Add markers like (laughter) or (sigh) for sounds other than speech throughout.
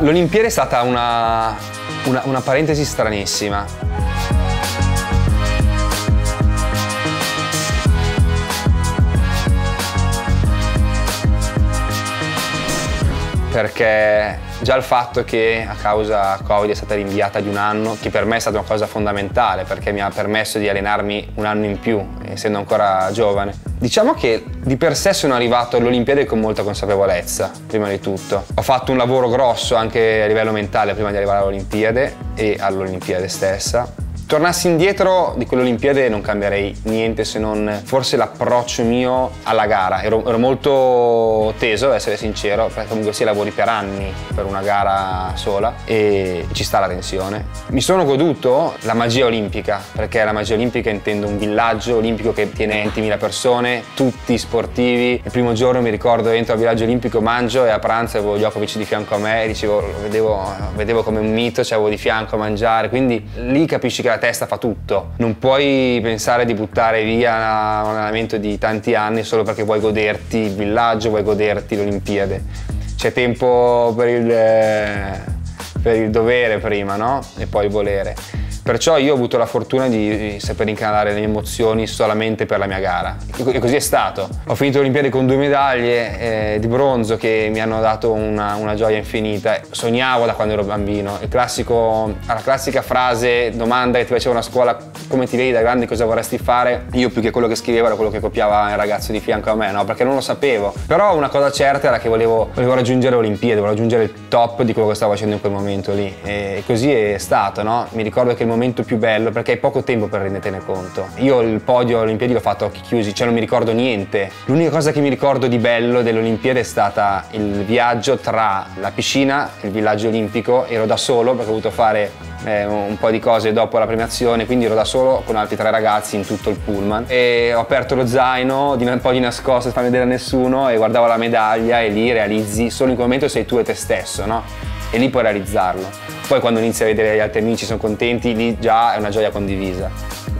L'Olimpiade è stata una, una, una parentesi stranissima. perché già il fatto che a causa Covid è stata rinviata di un anno, che per me è stata una cosa fondamentale perché mi ha permesso di allenarmi un anno in più, essendo ancora giovane. Diciamo che di per sé sono arrivato all'Olimpiade con molta consapevolezza, prima di tutto. Ho fatto un lavoro grosso anche a livello mentale prima di arrivare all'Olimpiade e all'Olimpiade stessa Tornassi indietro di quell'Olimpiade non cambierei niente se non forse l'approccio mio alla gara. Ero, ero, molto teso, ad essere sincero, perché comunque si lavori per anni per una gara sola e ci sta la tensione. Mi sono goduto la magia olimpica, perché la magia olimpica intendo un villaggio olimpico che tiene 20.000 persone, tutti sportivi. Il primo giorno mi ricordo entro al villaggio olimpico, mangio e a pranzo avevo Djokovic di fianco a me e dicevo, lo vedevo, vedevo come un mito, cioè di fianco a mangiare, quindi lì capisci che la testa fa tutto. Non puoi pensare di buttare via un allenamento di tanti anni solo perché vuoi goderti il villaggio, vuoi goderti l'Olimpiade. C'è tempo per il, eh, per il dovere prima, no? E poi il volere. Perciò io ho avuto la fortuna di saper incanalare le mie emozioni solamente per la mia gara. E così è stato. Ho finito le Olimpiadi con due medaglie eh, di bronzo che mi hanno dato una, una, gioia infinita. Sognavo da quando ero bambino. Classico, la classica frase, domanda che ti faceva a scuola, come ti vedi da grande, cosa vorresti fare? Io più che quello che scrivevo era quello che copiava il ragazzo di fianco a me, no? Perché non lo sapevo. Però una cosa certa era che volevo, volevo raggiungere le Olimpiadi, volevo raggiungere il top di quello che stavo facendo in quel momento lì. E così è stato, no? Mi ricordo che il momento momento più bello perché hai poco tempo per rendertene conto. Io il podio Olimpiadi l'ho fatto a occhi chiusi, cioè non mi ricordo niente. L'unica cosa che mi ricordo di bello delle Olimpiadi è stata il viaggio tra la piscina e il villaggio olimpico. Ero da solo perché ho dovuto fare eh, un po' di cose dopo la premiazione, quindi ero da solo con altri tre ragazzi in tutto il pullman e ho aperto lo zaino un po' di nascosto, senza vedere a nessuno e guardavo la medaglia e lì realizzi, solo in quel momento sei tu e te stesso, no? E lì puoi realizzarlo. Poi quando inizi a vedere gli altri amici sono contenti, lì già è una gioia condivisa.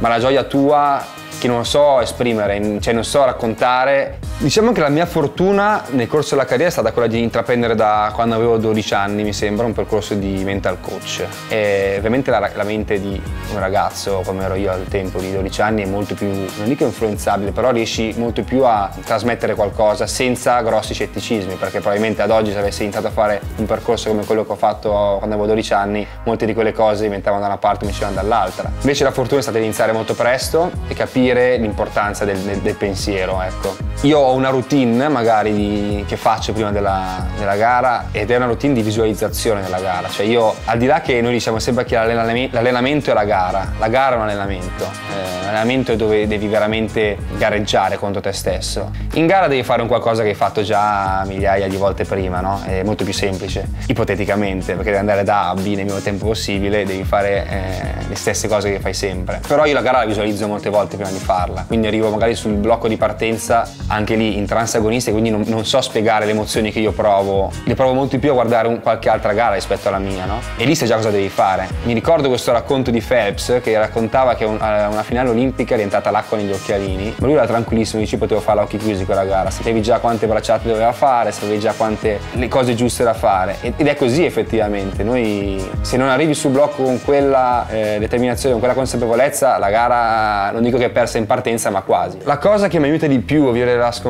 Ma la gioia tua che non so esprimere, cioè non so raccontare. Diciamo che la mia fortuna nel corso della carriera è stata quella di intraprendere da quando avevo 12 anni, mi sembra, un percorso di mental coach. E ovviamente la, la mente di un ragazzo come ero io al tempo di 12 anni è molto più, non dico influenzabile, però riesci molto più a trasmettere qualcosa senza grossi scetticismi, perché probabilmente ad oggi se avessi iniziato a fare un percorso come quello che ho fatto quando avevo 12 anni, molte di quelle cose diventavano da una parte e mi uscivano dall'altra. Invece la fortuna è stata di iniziare molto presto e capire l'importanza del, del, del, pensiero. Ecco. Io una routine magari di, che faccio prima della, della, gara ed è una routine di visualizzazione della gara. Cioè io, al di là che noi diciamo sempre che l'allenamento è la gara, la gara è un allenamento. Eh, l'allenamento è dove devi veramente gareggiare contro te stesso. In gara devi fare un qualcosa che hai fatto già migliaia di volte prima, no? È molto più semplice, ipoteticamente, perché devi andare da A a B nel minimo tempo possibile, devi fare eh, le stesse cose che fai sempre. Però io la gara la visualizzo molte volte prima di farla. Quindi arrivo magari sul blocco di partenza anche lì in transagonista quindi non, non, so spiegare le emozioni che io provo. Le provo molto di più a guardare un, qualche altra gara rispetto alla mia, no? E lì sai già cosa devi fare. Mi ricordo questo racconto di Phelps che raccontava che un, una finale olimpica è diventata l'acqua negli occhialini, ma lui era tranquillissimo, dice potevo farla a occhi chiusi quella gara, sapevi già quante bracciate doveva fare, sapevi già quante le cose giuste da fare. Ed è così effettivamente. Noi se non arrivi sul blocco con quella eh, determinazione, con quella consapevolezza, la gara non dico che è persa in partenza, ma quasi. La cosa che mi aiuta di più a vivere la sconfitta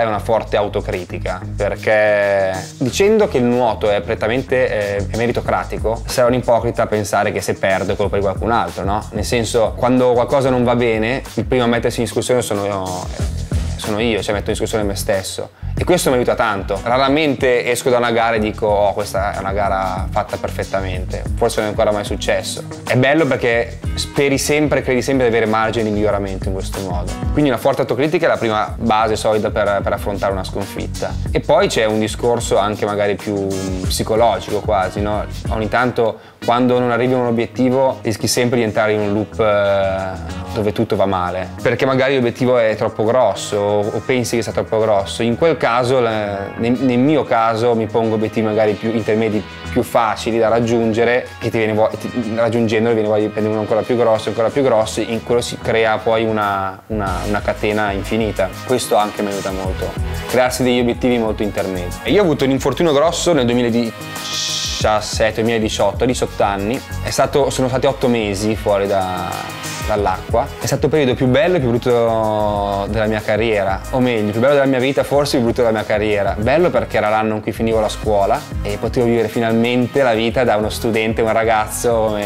è una forte autocritica, perché dicendo che il nuoto è prettamente eh, meritocratico, sarà un ipocrita a pensare che se perdo è colpa di qualcun altro, no? Nel senso, quando qualcosa non va bene, il primo a mettersi in discussione sono io, sono io cioè metto in discussione me stesso. E questo mi aiuta tanto. Raramente esco da una gara e dico oh questa è una gara fatta perfettamente, forse non è ancora mai successo. È bello perché speri sempre, credi sempre di avere margine di miglioramento in questo modo. Quindi una forte autocritica è la prima base solida per, per affrontare una sconfitta. E poi c'è un discorso anche magari più psicologico quasi, no? Ogni tanto quando non arrivi a un obiettivo rischi sempre di entrare in un loop eh, dove tutto va male, perché magari l'obiettivo è troppo grosso o pensi che sia troppo grosso. In quel caso, nel, mio caso, mi pongo obiettivi magari più intermedi, più facili da raggiungere, che ti viene, raggiungendoli viene voglia di prendere uno ancora più grosso, ancora più grosso, in quello si crea poi una, una, una catena infinita. Questo anche mi aiuta molto, crearsi degli obiettivi molto intermedi. Io ho avuto un infortunio grosso nel 2010 2017-2018, a 18 anni. Stato, sono stati 8 mesi fuori da, dall'acqua. È stato il periodo più bello e più brutto della mia carriera, o meglio, più bello della mia vita, forse più brutto della mia carriera. Bello perché era l'anno in cui finivo la scuola e potevo vivere finalmente la vita da uno studente, un ragazzo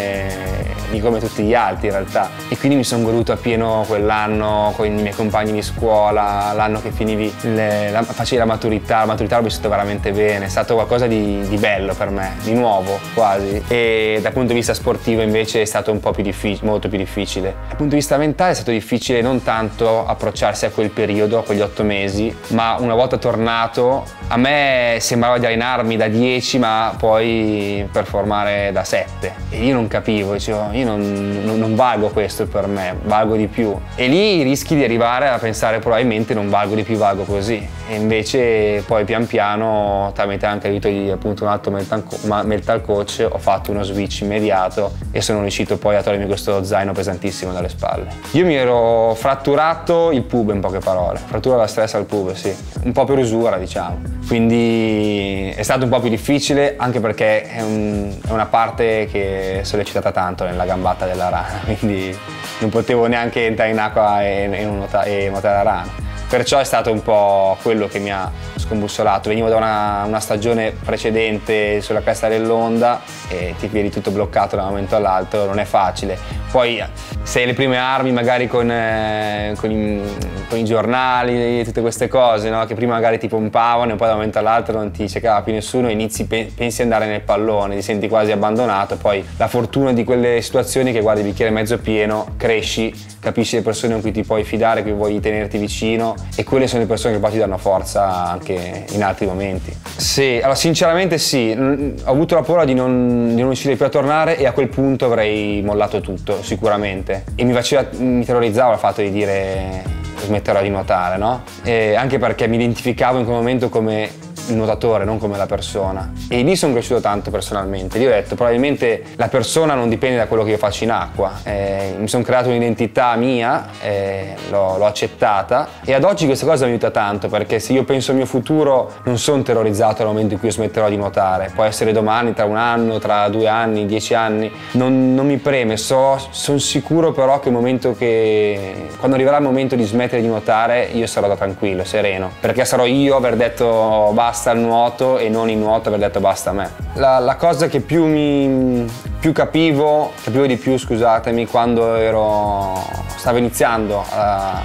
come, come tutti gli altri in realtà. E quindi mi sono goduto appieno quell'anno con i miei compagni di scuola, l'anno che finivi, le, la, facevi la maturità, la maturità l'ho vissuto veramente bene, è stato qualcosa di, di bello per me, di nuovo quasi. E dal punto di vista sportivo invece è stato un po' più difficile, molto più difficile difficile. Dal punto di vista mentale è stato difficile non tanto approcciarsi a quel periodo, a quegli otto mesi, ma una volta tornato a me sembrava di allenarmi da 10 ma poi performare da 7 e io non capivo, dicevo io non, non, non valgo questo per me, valgo di più. E lì rischi di arrivare a pensare probabilmente non valgo di più, valgo così. E invece poi pian piano tramite anche l'aiuto di appunto un altro mental coach ho fatto uno switch immediato e sono riuscito poi a togliermi questo zaino pesantissimo dalle spalle. Io mi ero fratturato il pube in poche parole, frattura da stress al pube sì, un po' per usura diciamo quindi è stato un po' più difficile anche perché è, un, è una parte che è sollecitata tanto nella gambata della rana, (laughs) quindi non potevo neanche entrare in acqua e, e nuotare la rana. Perciò è stato un po' quello che mi ha scombussolato. Venivo da una, una stagione precedente sulla cresta dell'onda e ti vedi tutto bloccato da un momento all'altro, non è facile. Poi sei le prime armi magari con, eh, con, i, con i, giornali, tutte queste cose, no? che prima magari ti pompavano e poi da un momento all'altro non ti cercava più nessuno inizi, pensi ad andare nel pallone, ti senti quasi abbandonato. Poi la fortuna di quelle situazioni che guardi il bicchiere mezzo pieno, cresci capisci le persone con cui ti puoi fidare, che vuoi tenerti vicino e quelle sono le persone che poi ti danno forza anche in altri momenti. Sì, allora sinceramente sì, ho avuto la paura di non, di non riuscire più a tornare e a quel punto avrei mollato tutto, sicuramente. E mi, faceva, mi terrorizzava il fatto di dire smetterò di nuotare, no? E anche perché mi identificavo in quel momento come il nuotatore, non come la persona. E lì sono cresciuto tanto personalmente. Lì ho detto, probabilmente la persona non dipende da quello che io faccio in acqua. Eh, mi sono creato un'identità mia, eh, l'ho, accettata e ad oggi questa cosa mi aiuta tanto perché se io penso al mio futuro non sono terrorizzato al momento in cui io smetterò di nuotare. Può essere domani, tra un anno, tra due anni, dieci anni. Non, non mi preme, so, sono sicuro però che, il momento che quando arriverà il momento di smettere di nuotare io sarò da tranquillo, sereno. Perché sarò io aver detto basta basta al nuoto e non in nuoto aver detto basta a me. La, la cosa che più mi più capivo, capivo di più scusatemi, quando ero, stavo iniziando a,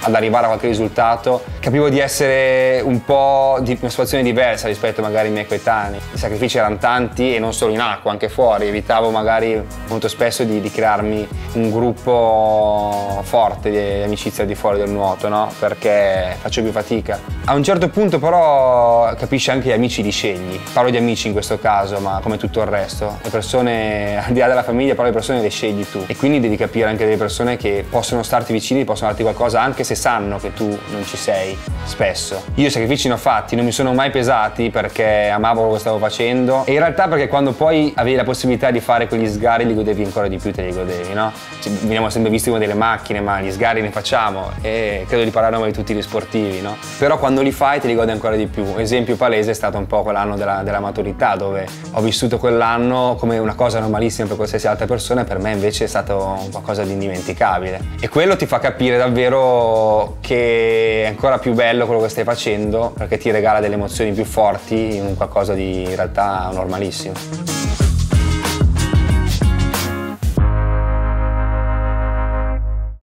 ad arrivare a qualche risultato, capivo di essere un po' di una situazione diversa rispetto magari ai miei coetanei. I sacrifici erano tanti e non solo in acqua, anche fuori. Evitavo magari molto spesso di, di crearmi un gruppo forte di amicizia di fuori del nuoto, no? Perché faccio più fatica. A un certo punto però capisci anche gli amici li scegli. Parlo di amici in questo caso, ma come tutto il resto. Le persone, al di là della famiglia, però le persone le scegli tu. E quindi devi capire anche delle persone che possono starti vicini, possono darti qualcosa anche se sanno che tu non ci sei spesso. Io i sacrifici ne ho fatti, non mi sono mai pesati perché amavo quello che stavo facendo e in realtà perché quando poi avevi la possibilità di fare quegli sgari li godevi ancora di più, te li godevi, no? Cioè, veniamo sempre visti come delle macchine, ma gli sgari ne facciamo e credo di parlare a nome di tutti gli sportivi, no? Però quando li fai te li godi ancora di più. Esempio palese è stato un po' quell'anno della, della maturità dove ho vissuto quell'anno come una cosa normalissima per qualsiasi altra persona e per me invece è stato qualcosa di indimenticabile. E quello ti fa capire davvero che è ancora più bello quello che stai facendo perché ti regala delle emozioni più forti in un qualcosa di in realtà normalissimo.